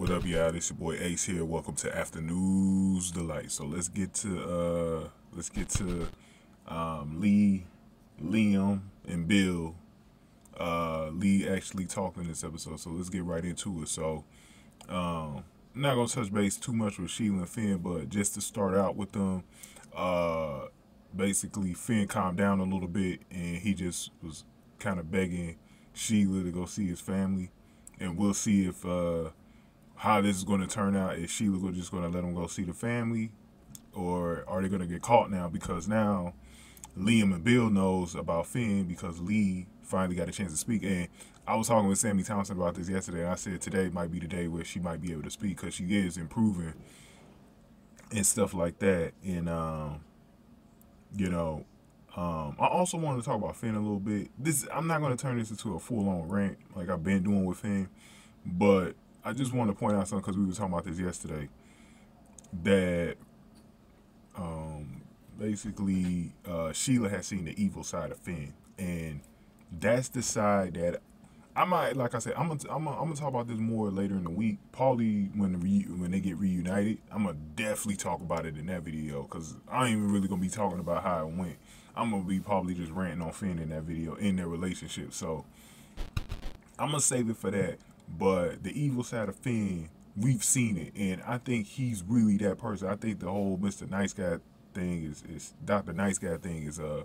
What up, y'all? This your boy Ace here. Welcome to After News Delight. So let's get to uh let's get to um Li, Liam, and Bill. Uh Li actually talking in this episode, so let's get right into it. So um I'm not gonna touch base too much with Sheila and Finn, but just to start out with them, uh basically Finn calmed down a little bit and he just was kind of begging Sheila to go see his family. And we'll see if uh how this is going to turn out. Is Sheila just going to let him go see the family, or are they going to get caught now? Because now Liam and Bill knows about Finn because Li finally got a chance to speak. And I was talking with Sammy Thompson about this yesterday. And I said today might be the day where she might be able to speak because she is improving and stuff like that. And um, you know, um, I also wanted to talk about Finn a little bit. This I'm not going to turn this into a full on rant like I've been doing with him, but I just want to point out something because we were talking about this yesterday. That um, basically uh, Sheila has seen the evil side of Finn, and that's the side that I might, like I said, I'm gonna, I'm gonna, I'm gonna talk about this more later in the week. Probably when re, when they get reunited, I'm gonna definitely talk about it in that video because I ain't even really gonna be talking about how it went. I'm gonna be probably just ranting on Finn in that video in their relationship. So I'm gonna save it for that. But the evil side of Finn, we've seen it, and I think he's really that person. I think the whole Mr. Nice Guy thing is is Dr. Nice Guy thing is uh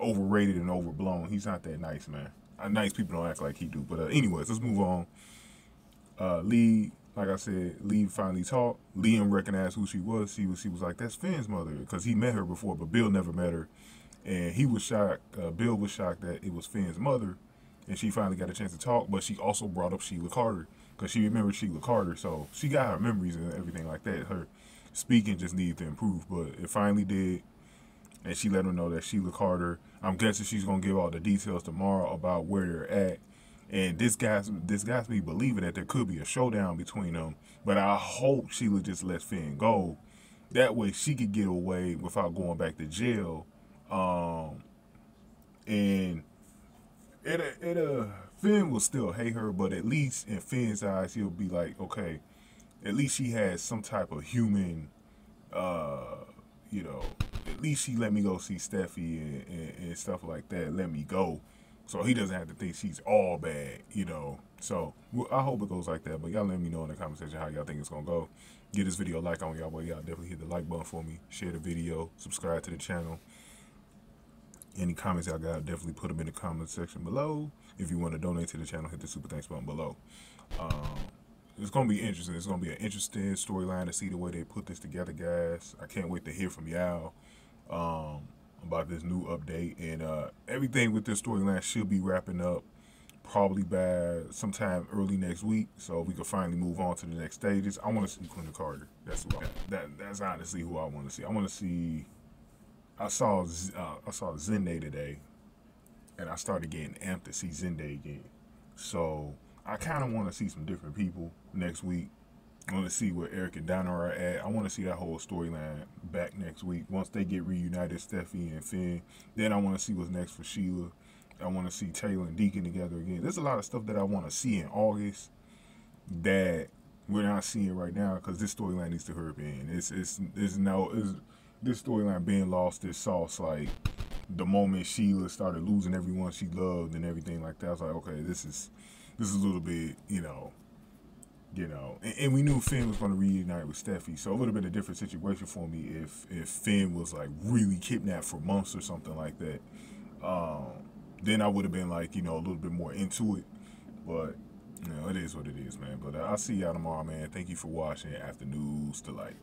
overrated and overblown. He's not that nice, man. Uh, nice people don't act like he do. But uh, anyways, let's move on. Uh, Li, like I said, Li finally talked. Liam recognized who she was. She was she was like, "That's Finn's mother," because he met her before, but Bill never met her, and he was shocked. Uh, Bill was shocked that it was Finn's mother and she finally got a chance to talk. But she also brought up Sheila Carter because she remembered Sheila Carter, so she got her memories and everything like that. Her speaking just needed to improve, but it finally did. And she let her know that Sheila Carter. I'm guessing she's gonna give all the details tomorrow about where they're at. And this guy's this guy's me believing that there could be a showdown between them. But I hope Sheila just lets Finn go. That way she could get away without going back to jail. Um, and it it uh Finn will still hate her, but at least in Finn's eyes, he'll be like, okay, at least she has some type of human, uh, you know, at least she let me go see Steffy and, and, and stuff like that. Let me go, so he doesn't have to think she's all bad, you know. So I hope it goes like that. But y'all let me know in the comment section how y'all think it's gonna go. Give this video like on y'all, boy. Y'all definitely hit the like button for me. Share the video. Subscribe to the channel. Any comments y'all got, definitely put them in the comment section below. If you want to donate to the channel, hit the super thanks button below. Um, it's going to be interesting. It's going to be an interesting storyline to see the way they put this together, guys. I can't wait to hear from y'all um, about this new update. And uh, everything with this storyline should be wrapping up probably by sometime early next week, so we can finally move on to the next stages. I want to see Quinta Carter. That's I, that. That's honestly who I want to see. I want to see I saw uh, I saw Zende today, and I started getting amped to see Zende again. So I kind of want to see some different people next week. I want to see where Eric and Donna are at. I want to see that whole storyline back next week. Once they get reunited, Steffy and Finn. Then I want to see what's next for Sheila. I want to see Taylor and Deacon together again. There's a lot of stuff that I want to see in August that we're not seeing right now because this storyline needs to hurry in. It's it's it's no it's this storyline being lost is sauce. Like the moment Sheila started losing everyone she loved and everything like that, I was like, okay, this is this is a little bit, you know, you know, and, and we knew Finn was going to reunite with Steffy, so a little bit of different situation for me if if Finn was like really kidnapped for months or something like that. Um, then I would have been like, you know, a little bit more into it, but you know, it is what it is, man. But uh, I'll see y'all tomorrow, man. Thank you for watching After News Delight.